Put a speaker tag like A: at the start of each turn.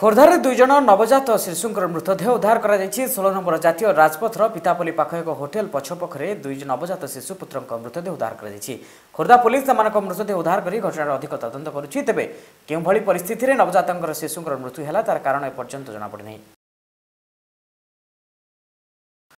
A: খোর্ধার দুইজন নবজাত শিশুঙ্কর মৃতদেহ উদ্ধার করা যাই ষোল নম্বর জাতীয় রাজপথর পিতাপল্লী পাখ এক হোটেল পছপক্ষে দুই নবজাত শিশু পুত্রঙ্ক মৃতদেহ উদ্ধার করা যাই খোর্ধা পুলিশ সেমান মৃতদেহ উদ্ধার করে ঘটনার অধিক তদন্ত করুছি তবে কেউভাবে পরিস্থিতিতে নবজাতঙ্কর
B: শিশুঙ্কর মৃত্যু হল তার কারণ এপর্যন্ত জনাপড়ি